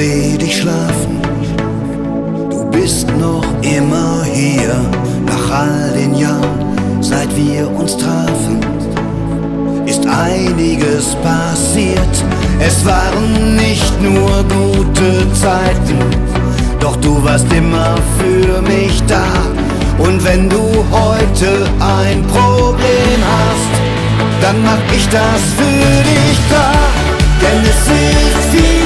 seh dich schlafen. Du bist noch immer hier, nach all den Jahren, seit wir uns trafen. Ist einiges passiert, es waren nicht nur gute Zeiten, doch du warst immer für mich da. Und wenn du heute ein Problem hast, dann mach ich das für dich klar. Denn es ist viel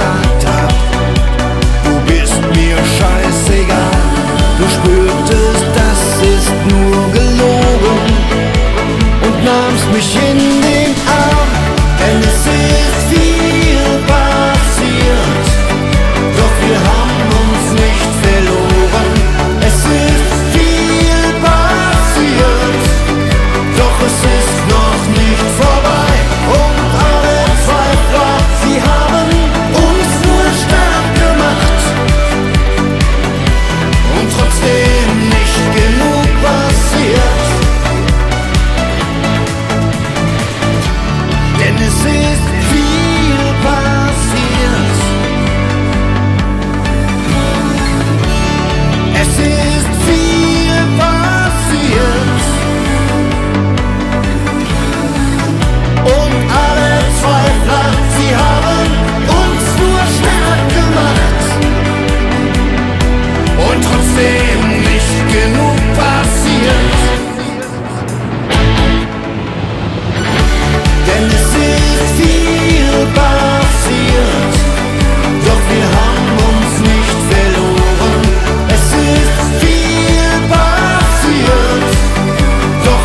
gesagt hab, du bist mir scheißegal. Du spürtest, das ist nur gelogen und nahmst mich in den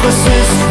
opposites